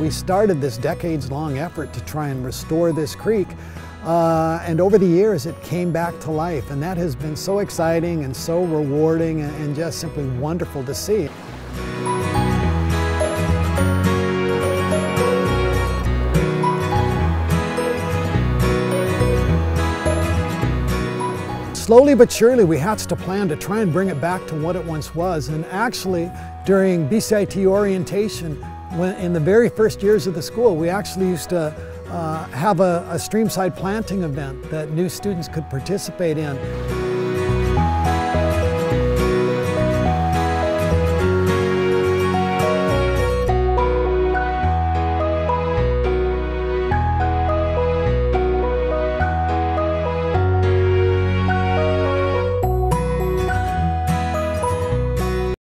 we started this decades-long effort to try and restore this creek. Uh, and over the years, it came back to life, and that has been so exciting and so rewarding and, just simply wonderful to see. Slowly but surely, we hatched a plan to try and bring it back to what it once was. And actually, during BCIT orientation, when, in the very first years of the school, we actually used to uh, have a, a streamside planting event that new students could participate in.